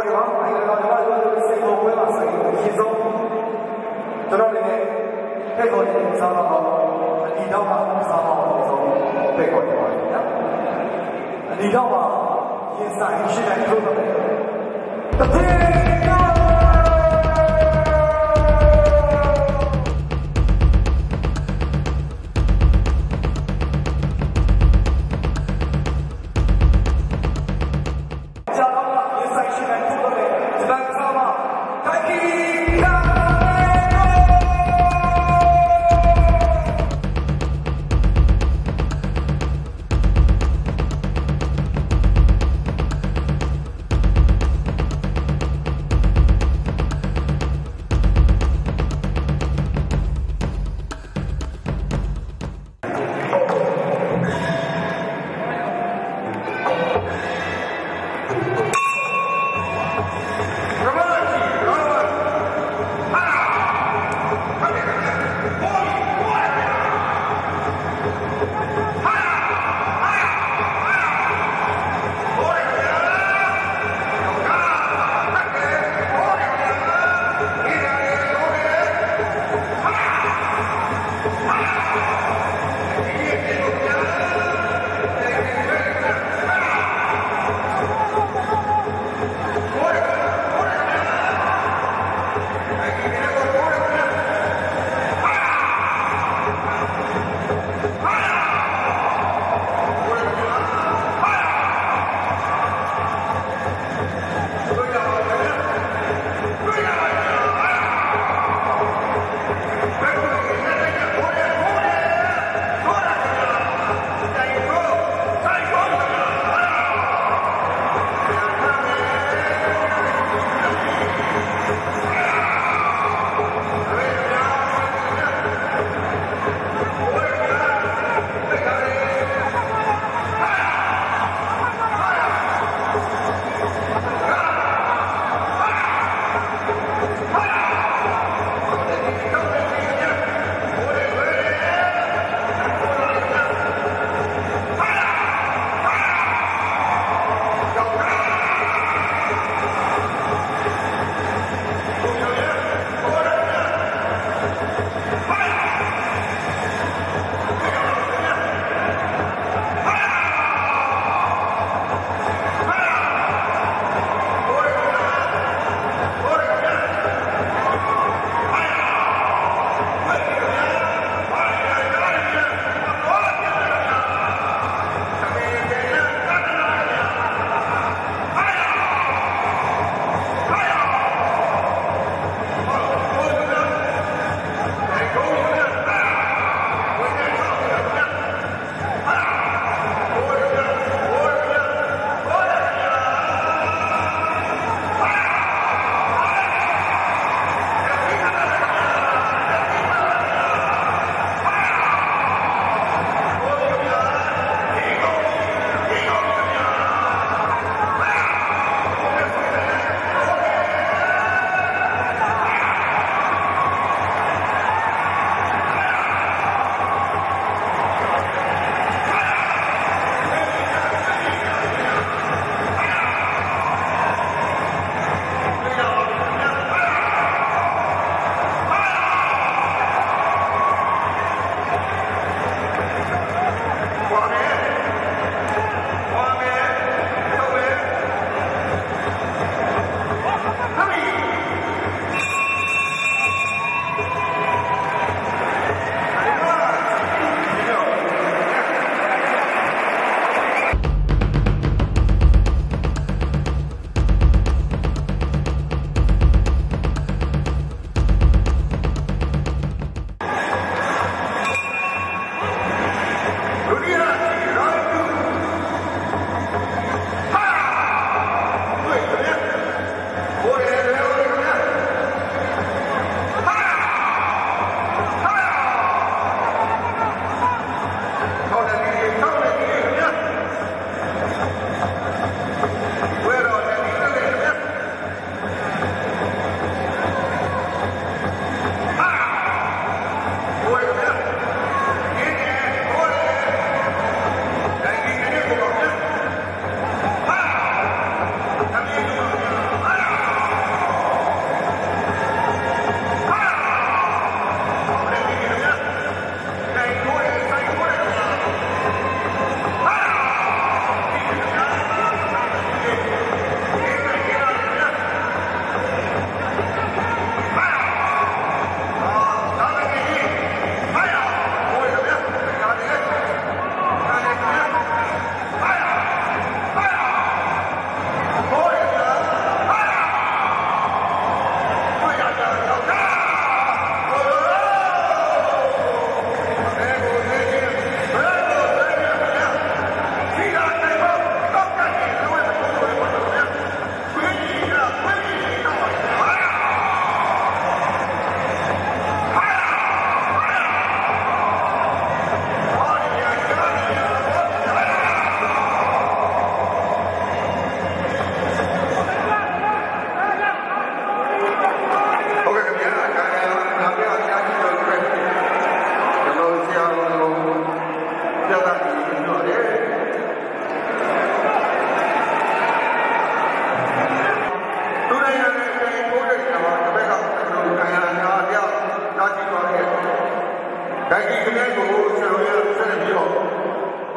ဟုတ်ကဲ့ပါအဲဒီတော့ကျွန်တော်တို့စိတ်ကိုဝဲပါဆိုရင်အရင်ဆုံးကျွန်တော်လည်းဖိတ်ခေါ်တဲ့စားပါတော့အဒီတော့မှစားပါတော့ဆိုဖိတ်ခေါ်နေပါတယ်နော်အဒီတော့မှရင်ဆိုင်ရှိတဲ့ထုတ်တယ်တတိယ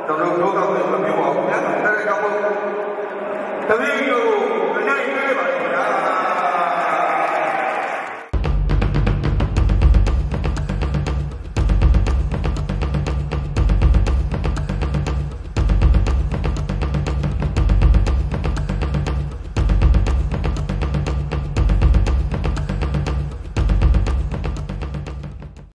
Don